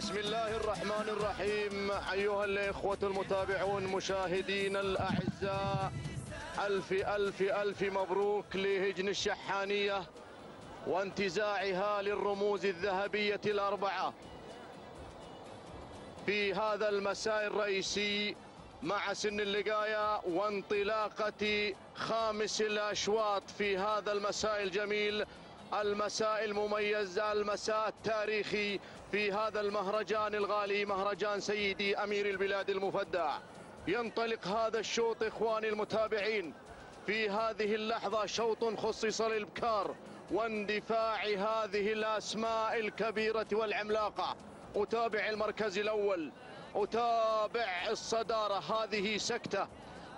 بسم الله الرحمن الرحيم. أيها الإخوة المتابعون مشاهدينا الأعزاء ألف ألف ألف مبروك لهجن الشحانية وانتزاعها للرموز الذهبية الأربعة. في هذا المساء الرئيسي مع سن اللقاية وانطلاقة خامس الأشواط في هذا المساء الجميل المساء المميز المساء التاريخي. في هذا المهرجان الغالي مهرجان سيدي أمير البلاد المفدع ينطلق هذا الشوط إخواني المتابعين. في هذه اللحظة شوط خصص للبكار واندفاع هذه الأسماء الكبيرة والعملاقة. أتابع المركز الأول. أتابع الصدارة. هذه سكتة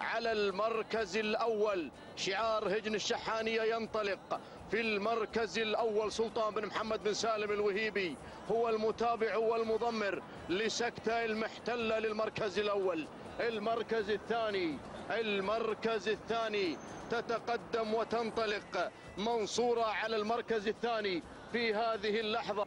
على المركز الأول. شعار هجن الشحانية ينطلق. في المركز الأول سلطان بن محمد بن سالم الوهيبي هو المتابع والمضمر لسكتة المحتلة للمركز الأول. المركز الثاني المركز الثاني تتقدم وتنطلق. منصورة على المركز الثاني في هذه اللحظة.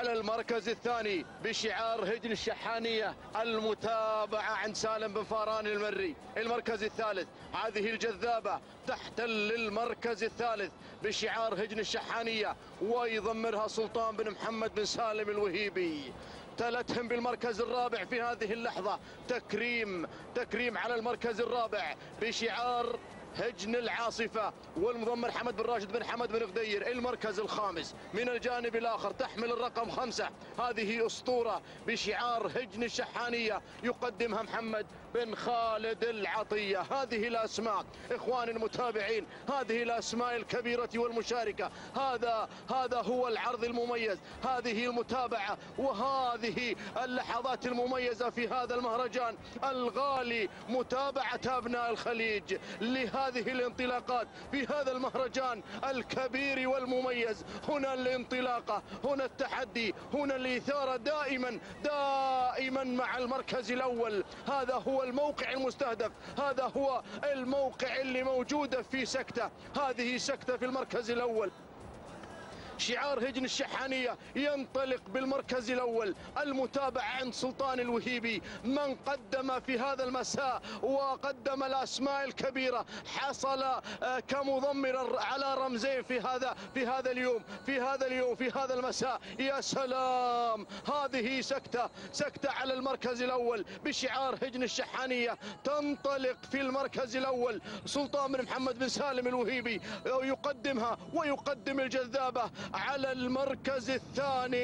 على المركز الثاني بشعار هجن الشحانية المتابعة عند سالم بن فاران المري. المركز الثالث هذه الجذابة تحتل المركز الثالث بشعار هجن الشحانية ويضمرها سلطان بن محمد بن سالم الوهيبي. تلتهم بالمركز الرابع في هذه اللحظة تكريم تكريم على المركز الرابع بشعار هجن العاصفة والمضمر حمد بن راشد بن حمد بن غدير المركز الخامس. من الجانب الآخر تحمل الرقم خمسة. هذه أسطورة بشعار هجن الشحانية يقدمها محمد بن خالد العطية. هذه الأسماء إخواني المتابعين هذه الأسماء الكبيرة والمشاركة. هذا هذا هو العرض المميز. هذه المتابعة وهذه اللحظات المميزة في هذا المهرجان. الغالي متابعة أبناء الخليج لهذا هذه الانطلاقات في هذا المهرجان الكبير والمميز. هنا الانطلاقة هنا التحدي هنا الإثارة دائما دائما مع المركز الأول. هذا هو الموقع المستهدف هذا هو الموقع اللي موجودة في سكتة. هذه سكتة في المركز الأول. شعار هجن الشحانية ينطلق بالمركز الأول المتابع عند سلطان الوهيبي. من قدم في هذا المساء وقدم الأسماء الكبيرة حصل آه، كمضمر على رمزين في هذا في هذا اليوم في هذا اليوم في هذا المساء. يا سلام! هذه سكتة سكتة على المركز الأول بشعار هجن الشحانية تنطلق في المركز الأول. سلطان بن محمد بن سالم الوهيبي يقدمها ويقدم الجذابة. على المركز الثاني.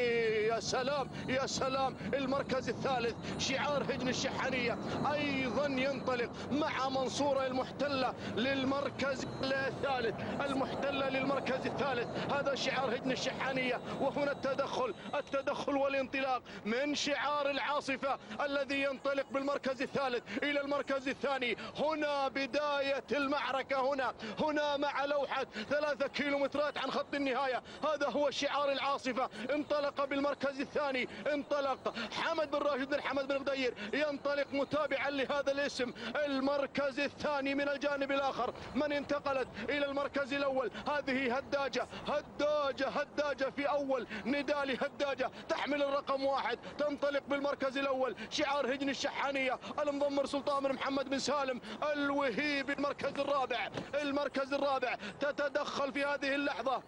يا سلام يا سلام. المركز الثالث شعار هجن الشحانية أيضا ينطلق مع منصورة المحتلة للمركز الثالث. المحتلة للمركز الثالث. هذا شعار هجن الشحانية وهنا التدخل التدخل والانطلاق من شعار العاصفة الذي ينطلق بالمركز الثالث إلى المركز الثاني. هنا بداية المعركة. هنا هنا مع لوحة ثلاثة كيلومترات عن خط النهاية. هذا هو شعار العاصفة. انطلق بالمركز الثاني. انطلق حمد بن راشد بن حمد بن غدير ينطلق متابعا لهذا الاسم. المركز الثاني من الجانب الآخر. من انتقلت إلى المركز الأول؟ هذه هداجة. هداجة هداجة في أول نداء لهداجة. تحمل الرقم واحد. تنطلق بالمركز الأول. شعار هجن الشحانية. المضمر سلطان بن محمد بن سالم. الوهيبي المركز الرابع. المركز الرابع. تتدخل في هذه اللحظة.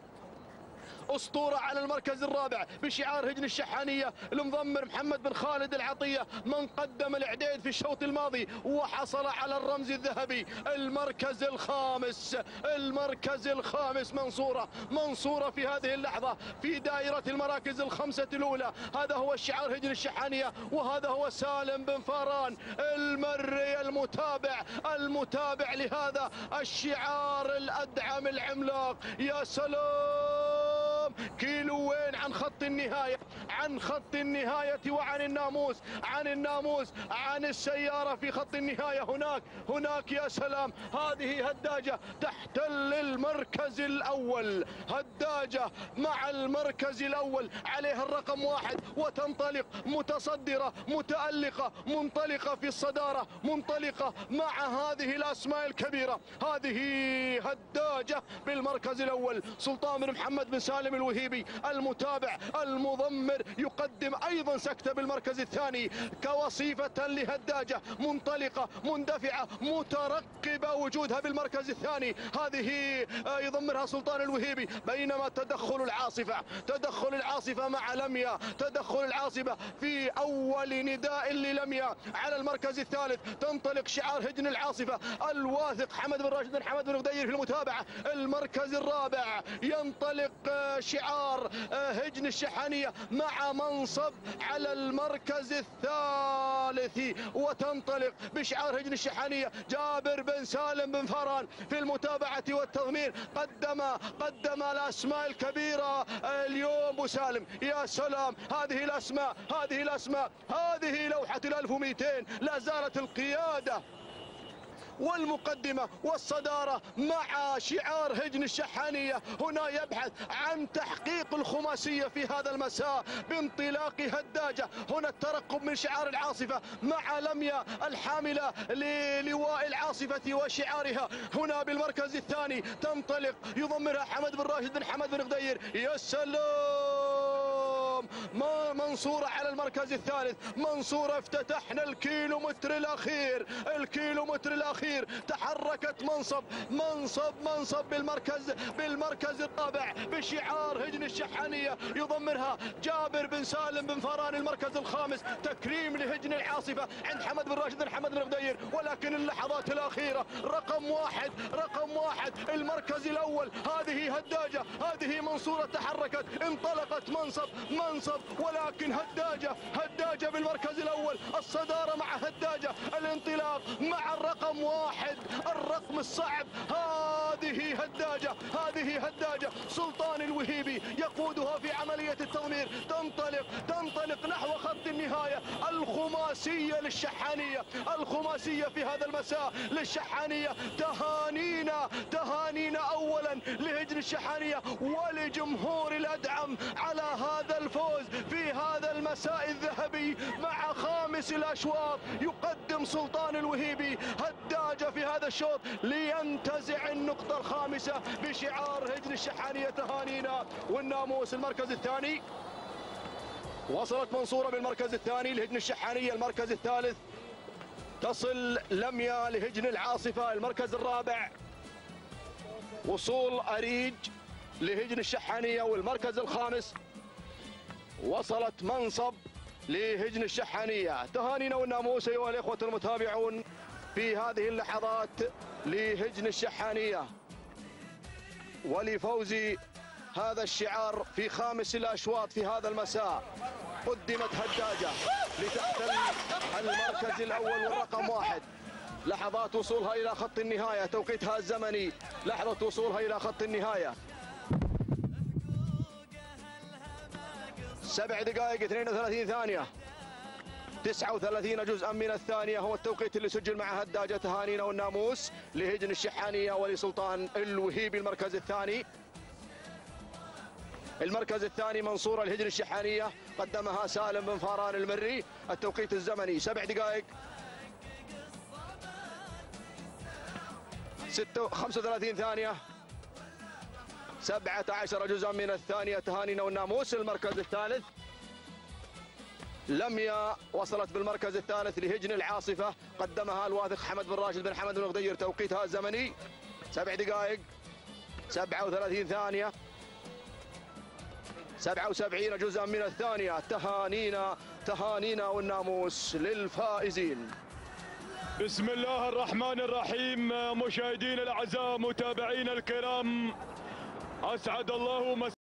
أسطورة على المركز الرابع بشعار هجن الشحانية المضمر محمد بن خالد العطية. من قدم العديد في الشوط الماضي وحصل على الرمز الذهبي. المركز الخامس المركز الخامس منصورة. منصورة في هذه اللحظة في دائرة المراكز الخمسة الأولى. هذا هو الشعار هجن الشحانية وهذا هو سالم بن فاران المري المتابع. المتابع لهذا الشعار الأدعم العملاق. يا سلام! كيلوين عن خط النهاية؟ عن خط النهاية وعن الناموس عن الناموس عن السيارة في خط النهاية. هناك هناك يا سلام. هذه هداجة تحتل المركز الأول. هداجة مع المركز الأول. عليها الرقم واحد. وتنطلق متصدرة متألقة منطلقة في الصدارة منطلقة مع هذه الأسماء الكبيرة. هذه هداجة بالمركز الأول. سلطان بن محمد بن سالم الوهيبي المتابع المضمر يقدم أيضا سكتة بالمركز الثاني كوصيفة لهداجة منطلقة مندفعة مترقبة وجودها بالمركز الثاني. هذه يضمرها سلطان الوهيبي بينما تدخل العاصفة تدخل العاصفة مع لميا تدخل العاصفة في أول نداء للميا على المركز الثالث. تنطلق شعار هجن العاصفة الواثق حمد بن راشد بن حمد بن غدير في المتابعة. المركز الرابع ينطلق آه، شعار آه، هجن الشحانيه مع منصب على المركز الثالث. وتنطلق بشعار هجن الشحانيه جابر بن سالم بن فران في المتابعة والتضمير قدم قدم الأسماء الكبيرة. آه، اليوم أبو سالم يا سلام هذه الأسماء هذه الأسماء هذه لوحة ال 1200 لا زالت القيادة والمقدمة والصدارة مع شعار هجن الشحانية. هنا يبحث عن تحقيق الخماسية في هذا المساء بانطلاق هداجة. هنا الترقب من شعار العاصفة مع لميا الحاملة للواء العاصفة وشعارها. هنا بالمركز الثاني تنطلق يضمرها حمد بن راشد بن حمد بن غدير. يا سلام! ما منصورة على المركز الثالث. منصورة افتتحنا الكيلو متر الأخير. الكيلو متر الأخير. تحركت منصب. منصب منصب بالمركز بالمركز الرابع بشعار هجن الشحانية يضمرها جابر بن سالم بن فران المركز الخامس. تكريم لهجن العاصفة عند حمد بن راشد بن حمد بن غدير ولكن اللحظات الأخيرة. رقم واحد رقم واحد. المركز الأول. هذه هداجة. هذه منصورة تحركت. انطلقت منصب. منصب ولكن هداجة هداجة بالمركز الأول الصدارة مع هداجة الانطلاق مع الرقم واحد الرقم الصعب هذه هداجة هذه هداجة. سلطان الوهيبي يقودها في عملية التضمير تنطلق تنطلق نحو خط النهاية. الخماسية للشحانية. الخماسية في هذا المساء للشحانية. تهانينا تهانينا أولا لهجن الشحانية ولجمهور الأدعم على هذا الفوز في هذا المساء الذهبي مع خامس الأشواط. يقدم سلطان الوهيبي هداجة في هذا الشوط لينتزع النقطة الخامسة بشعار هجن الشحانية تهانينا. والناموس المركز الثاني. وصلت منصورة بالمركز الثاني لهجن الشحانية. المركز الثالث تصل لميا لهجن العاصفة. المركز الرابع وصول أريج لهجن الشحانية. والمركز الخامس وصلت منصب لهجن الشحانية. تهانينا والناموس أيها الإخوة المتابعون في هذه اللحظات. لهجن الشحانية ولفوز هذا الشعار في خامس الأشواط في هذا المساء. قدمت هداجة لتحتل المركز الأول والرقم واحد. لحظات وصولها إلى خط النهاية توقيتها الزمني. لحظة وصولها إلى خط النهاية. سبع دقائق 32 ثانية. 39 جزءا من الثانية. هو التوقيت اللي سجل مع هداجة تهانينا والناموس لهجن الشحانية ولسلطان الوهيبي المركز الثاني. المركز الثاني منصورة الهجن الشحانية. قدمها سالم بن فاران المري. التوقيت الزمني سبع دقائق. 35 ثانية. 17 جزءا من الثانية. تهانينا والناموس المركز الثالث. لميا وصلت بالمركز الثالث لهجن العاصفة. قدمها الواثق حمد بن راشد بن حمد بن غدير. توقيتها الزمني. سبع دقائق. 37 ثانية. 77 جزءا من الثانية. تهانينا تهانينا والناموس للفائزين. بسم الله الرحمن الرحيم مشاهدينا الأعزاء متابعينا الكرام. أسعد الله مس